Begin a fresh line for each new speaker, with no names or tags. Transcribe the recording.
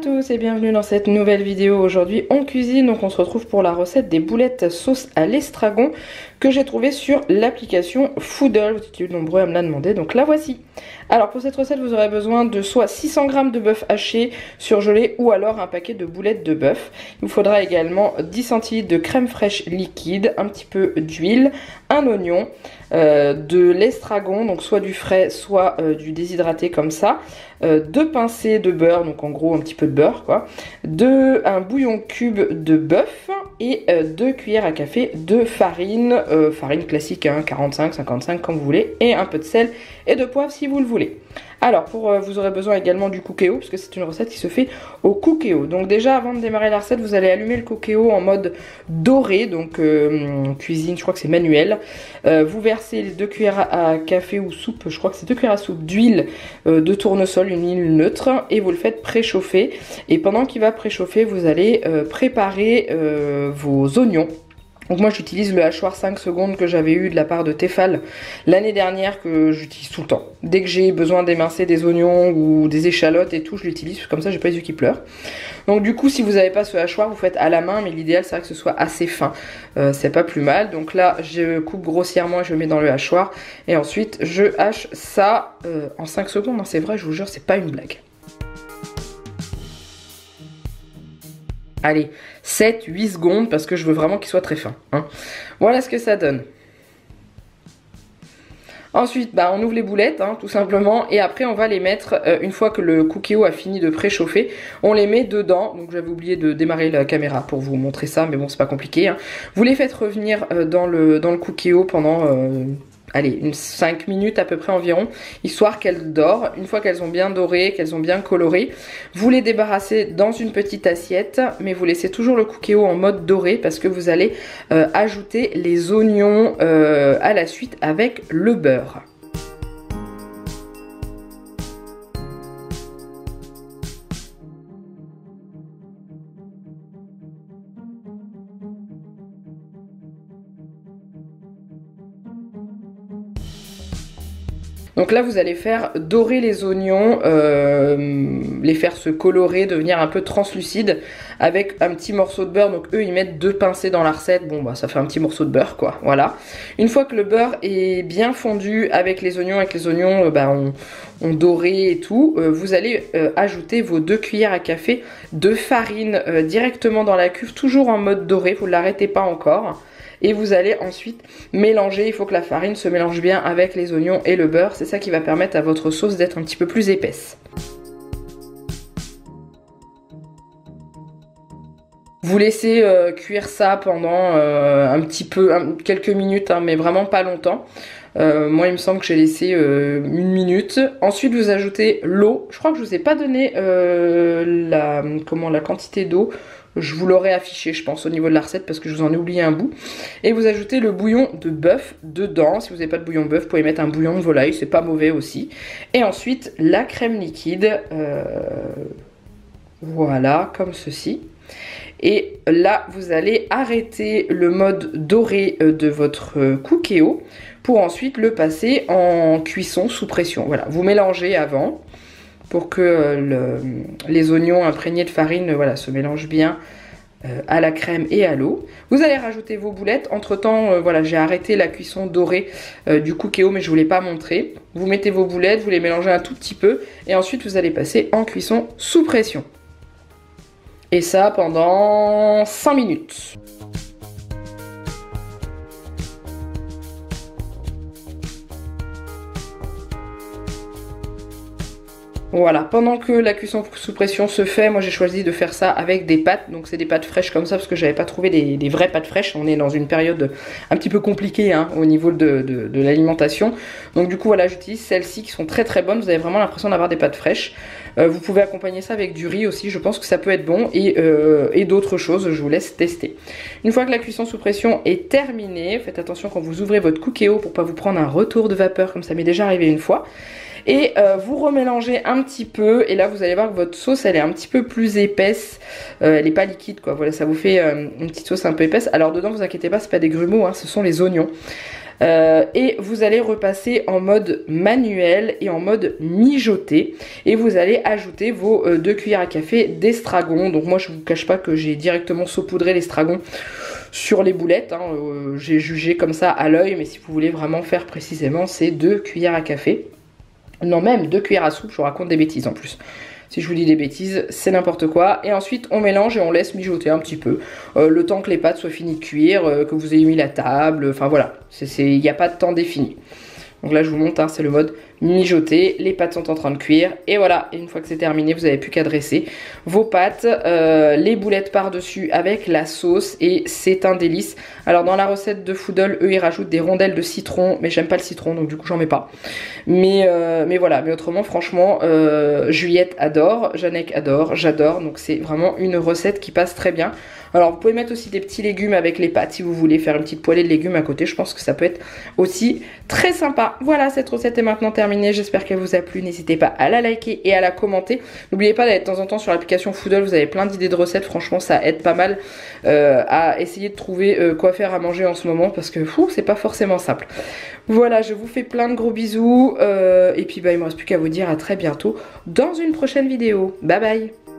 tous et bienvenue dans cette nouvelle vidéo. Aujourd'hui on cuisine, donc on se retrouve pour la recette des boulettes sauce à l'estragon que j'ai trouvé sur l'application Foodle. Vous êtes nombreux à me la demander, donc la voici. Alors pour cette recette vous aurez besoin de soit 600 g de bœuf haché surgelé ou alors un paquet de boulettes de bœuf. Il vous faudra également 10 centilitres de crème fraîche liquide, un petit peu d'huile, un oignon, euh, de l'estragon, donc soit du frais, soit euh, du déshydraté comme ça, euh, deux pincées de beurre, donc en gros un petit peu de beurre quoi, deux, un bouillon cube de bœuf et deux cuillères à café de farine, farine classique, hein, 45, 55 comme vous voulez, et un peu de sel et de poivre si vous le voulez. Alors, pour, vous aurez besoin également du cookéo, parce que c'est une recette qui se fait au cookéo. Donc déjà, avant de démarrer la recette, vous allez allumer le cookéo en mode doré, donc cuisine, je crois que c'est manuel. Vous versez les deux cuillères à café ou soupe, je crois que c'est deux cuillères à soupe d'huile de tournesol, une huile neutre, et vous le faites préchauffer. Et pendant qu'il va préchauffer, vous allez préparer vos oignons. Donc moi j'utilise le hachoir 5 secondes que j'avais eu de la part de Tefal l'année dernière que j'utilise tout le temps. Dès que j'ai besoin d'émincer des oignons ou des échalotes et tout, je l'utilise, comme ça j'ai pas les yeux qui pleurent. Donc du coup si vous n'avez pas ce hachoir, vous faites à la main, mais l'idéal c'est que ce soit assez fin. Euh, c'est pas plus mal. Donc là je coupe grossièrement et je mets dans le hachoir. Et ensuite je hache ça euh, en 5 secondes. c'est vrai, je vous jure, c'est pas une blague. Allez, 7, 8 secondes parce que je veux vraiment qu'il soit très fin. Hein. Voilà ce que ça donne. Ensuite, bah, on ouvre les boulettes, hein, tout simplement, et après on va les mettre, euh, une fois que le cookéo a fini de préchauffer, on les met dedans. Donc j'avais oublié de démarrer la caméra pour vous montrer ça, mais bon, c'est pas compliqué. Hein. Vous les faites revenir euh, dans, le, dans le cookéo pendant euh, allez, une 5 minutes à peu près environ, histoire qu'elles dorent. Une fois qu'elles ont bien doré, qu'elles ont bien coloré, vous les débarrassez dans une petite assiette, mais vous laissez toujours le cookéo en mode doré parce que vous allez euh, ajouter les oignons euh, à la suite avec le beurre. Donc là, vous allez faire dorer les oignons, euh, les faire se colorer, devenir un peu translucide avec un petit morceau de beurre. Donc eux, ils mettent deux pincées dans la recette. Bon, bah ça fait un petit morceau de beurre, quoi. Voilà. Une fois que le beurre est bien fondu avec les oignons, avec les oignons euh, bah, on, doré et tout, euh, vous allez ajouter vos deux cuillères à café de farine directement dans la cuve, toujours en mode doré. Vous ne l'arrêtez pas encore et vous allez ensuite mélanger, il faut que la farine se mélange bien avec les oignons et le beurre, c'est ça qui va permettre à votre sauce d'être un petit peu plus épaisse. Vous laissez euh, cuire ça pendant euh, un petit peu, quelques minutes, hein, mais vraiment pas longtemps. Euh, moi, il me semble que j'ai laissé une minute. Ensuite, vous ajoutez l'eau. Je crois que je vous ai pas donné la, la quantité d'eau. Je vous l'aurai affiché, je pense, au niveau de la recette parce que je vous en ai oublié un bout. Et vous ajoutez le bouillon de bœuf dedans. Si vous n'avez pas de bouillon de bœuf, vous pouvez mettre un bouillon de volaille, c'est pas mauvais aussi. Et ensuite, la crème liquide. Voilà, comme ceci. Et là, vous allez arrêter le mode doré euh, de votre cookéo pour ensuite le passer en cuisson sous pression. Voilà, vous mélangez avant pour que euh, les oignons imprégnés de farine voilà, se mélangent bien euh, à la crème et à l'eau. Vous allez rajouter vos boulettes. Entre temps, euh, voilà, j'ai arrêté la cuisson dorée du cookéo, mais je ne vous l'ai pas montré. Vous mettez vos boulettes, vous les mélangez un tout petit peu, et ensuite vous allez passer en cuisson sous pression. Et ça pendant 5 minutes. Voilà, pendant que la cuisson sous pression se fait, moi j'ai choisi de faire ça avec des pâtes. Donc c'est des pâtes fraîches comme ça parce que j'avais pas trouvé des, vraies pâtes fraîches. On est dans une période un petit peu compliquée hein, au niveau de, l'alimentation. Donc du coup voilà, j'utilise celles-ci qui sont très très bonnes. Vous avez vraiment l'impression d'avoir des pâtes fraîches. Euh, vous pouvez accompagner ça avec du riz aussi, je pense que ça peut être bon. Et, euh, et d'autres choses, je vous laisse tester. Une fois que la cuisson sous pression est terminée, faites attention quand vous ouvrez votre cookéo pour pas vous prendre un retour de vapeur comme ça m'est déjà arrivé une fois. Et euh, vous remélangez un petit peu et là vous allez voir que votre sauce elle est un petit peu plus épaisse. Euh, elle n'est pas liquide quoi. Voilà, ça vous fait euh, une petite sauce un peu épaisse. Alors dedans vous inquiétez pas, c'est pas des grumeaux, hein, ce sont les oignons. Et vous allez repasser en mode manuel et en mode mijoté. Et vous allez ajouter vos deux cuillères à café d'estragon. Donc moi je vous cache pas que j'ai directement saupoudré l'estragon sur les boulettes. Hein. J'ai jugé comme ça à l'œil, mais si vous voulez vraiment faire précisément, c'est deux cuillères à café. Non, même deux cuillères à soupe, je vous raconte des bêtises en plus. Si je vous dis des bêtises, c'est n'importe quoi. Et ensuite, on mélange et on laisse mijoter un petit peu. Euh, le temps que les pâtes soient finies de cuire, euh, que vous ayez mis la table. Enfin voilà, il n'y a pas de temps défini. Donc là, je vous montre, hein, c'est le mode mijoter. Les pâtes sont en train de cuire. Et voilà, une fois que c'est terminé, vous n'avez plus qu'à dresser vos pâtes, euh, les boulettes par-dessus avec la sauce. Et c'est un délice. Alors dans la recette de Foodle, eux, ils rajoutent des rondelles de citron. Mais j'aime pas le citron, donc du coup, j'en mets pas. Mais, euh, mais voilà, mais autrement, franchement, euh, Juliette adore, Janek adore, j'adore. Donc c'est vraiment une recette qui passe très bien. Alors vous pouvez mettre aussi des petits légumes avec les pâtes si vous voulez faire une petite poêlée de légumes à côté. Je pense que ça peut être aussi très sympa. Voilà, cette recette est maintenant terminée. J'espère qu'elle vous a plu. N'hésitez pas à la liker et à la commenter. N'oubliez pas d'aller de temps en temps sur l'application Foodle. Vous avez plein d'idées de recettes. Franchement, ça aide pas mal euh, à essayer de trouver euh, quoi faire à manger en ce moment parce que c'est pas forcément simple. Voilà, je vous fais plein de gros bisous. Euh, et puis bah, il me reste plus qu'à vous dire à très bientôt dans une prochaine vidéo. Bye bye